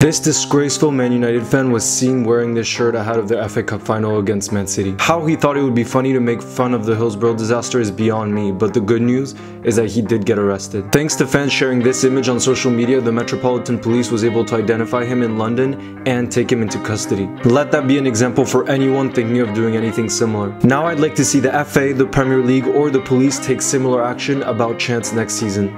This disgraceful Man United fan was seen wearing this shirt ahead of the FA Cup final against Man City. How he thought it would be funny to make fun of the Hillsborough disaster is beyond me, but the good news is that he did get arrested. Thanks to fans sharing this image on social media, the Metropolitan Police was able to identify him in London and take him into custody. Let that be an example for anyone thinking of doing anything similar. Now I'd like to see the FA, the Premier League, or the police take similar action about Chance next season.